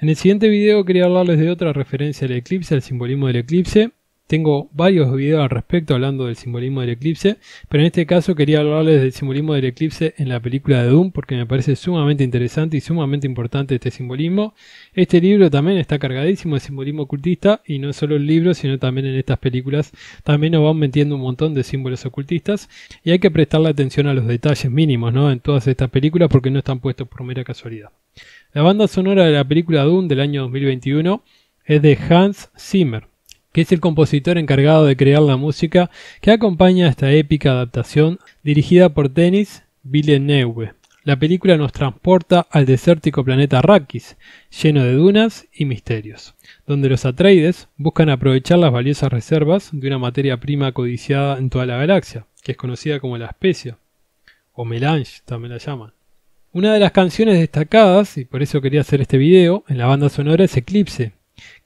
En el siguiente video quería hablarles de otra referencia al eclipse, al simbolismo del eclipse. Tengo varios videos al respecto hablando del simbolismo del eclipse, pero en este caso quería hablarles del simbolismo del eclipse en la película de Doom porque me parece sumamente interesante y sumamente importante este simbolismo. Este libro también está cargadísimo de simbolismo ocultista y no solo el libro, sino también en estas películas también nos van metiendo un montón de símbolos ocultistas y hay que prestarle atención a los detalles mínimos ¿no? en todas estas películas porque no están puestos por mera casualidad. La banda sonora de la película Doom del año 2021 es de Hans Zimmer que es el compositor encargado de crear la música que acompaña esta épica adaptación dirigida por Denis Villeneuve. La película nos transporta al desértico planeta Arrakis, lleno de dunas y misterios, donde los Atreides buscan aprovechar las valiosas reservas de una materia prima codiciada en toda la galaxia, que es conocida como la especia, o melange también la llaman. Una de las canciones destacadas, y por eso quería hacer este video, en la banda sonora es Eclipse,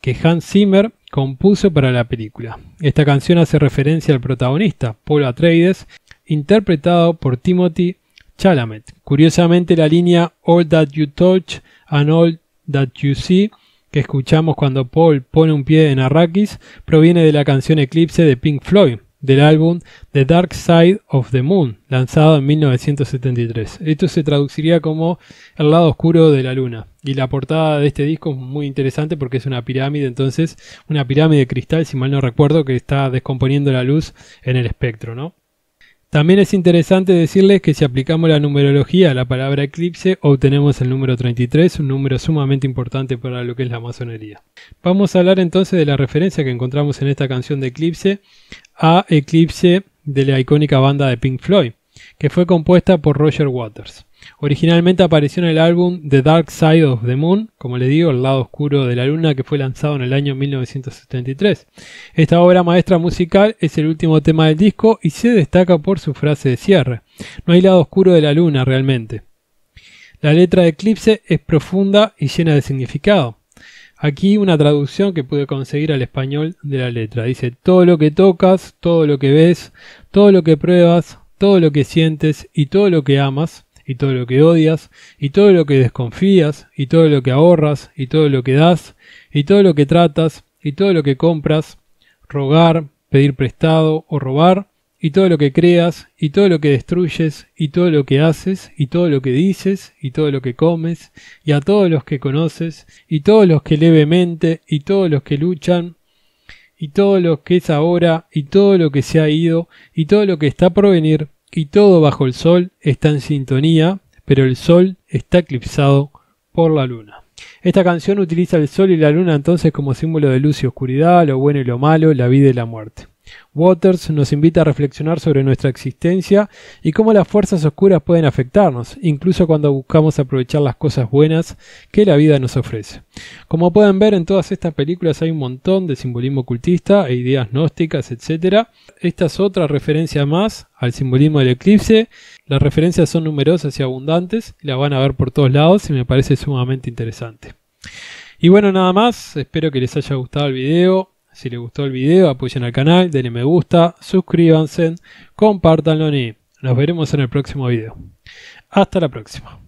que Hans Zimmer compuso para la película. Esta canción hace referencia al protagonista, Paul Atreides, interpretado por Timothy Chalamet. Curiosamente, la línea All That You Touch and All That You See que escuchamos cuando Paul pone un pie en Arrakis proviene de la canción Eclipse de Pink Floyd, del álbum The Dark Side of the Moon, lanzado en 1973. Esto se traduciría como El lado oscuro de la luna. Y la portada de este disco es muy interesante porque es una pirámide, entonces una pirámide de cristal, si mal no recuerdo, que está descomponiendo la luz en el espectro, ¿no? También es interesante decirles que si aplicamos la numerología a la palabra eclipse, obtenemos el número 33, un número sumamente importante para lo que es la masonería. Vamos a hablar entonces de la referencia que encontramos en esta canción de Eclipse a Eclipse de la icónica banda de Pink Floyd, que fue compuesta por Roger Waters. Originalmente apareció en el álbum The Dark Side of the Moon, como le digo, el lado oscuro de la luna, que fue lanzado en el año 1973. Esta obra maestra musical es el último tema del disco y se destaca por su frase de cierre. No hay lado oscuro de la luna realmente. La letra de Eclipse es profunda y llena de significado. Aquí una traducción que pude conseguir al español de la letra. Dice, todo lo que tocas, todo lo que ves, todo lo que pruebas, todo lo que sientes y todo lo que amas, y todo lo que odias, y todo lo que desconfías, y todo lo que ahorras, y todo lo que das, y todo lo que tratas, y todo lo que compras, rogar, pedir prestado o robar, y todo lo que creas, y todo lo que destruyes, y todo lo que haces, y todo lo que dices, y todo lo que comes, y a todos los que conoces, y todos los que levemente, y todos los que luchan, y todo lo que es ahora, y todo lo que se ha ido, y todo lo que está por venir, y todo bajo el sol está en sintonía, pero el sol está eclipsado por la luna. Esta canción utiliza el sol y la luna entonces como símbolo de luz y oscuridad, lo bueno y lo malo, la vida y la muerte. Waters nos invita a reflexionar sobre nuestra existencia y cómo las fuerzas oscuras pueden afectarnos, incluso cuando buscamos aprovechar las cosas buenas que la vida nos ofrece. Como pueden ver en todas estas películas hay un montón de simbolismo ocultista e ideas gnósticas, etc. Esta es otra referencia más al simbolismo del eclipse. Las referencias son numerosas y abundantes, la van a ver por todos lados y me parece sumamente interesante. Y bueno, nada más, espero que les haya gustado el video. Si les gustó el video, apoyen al canal, denle me gusta, suscríbanse, compártanlo y nos veremos en el próximo video. Hasta la próxima.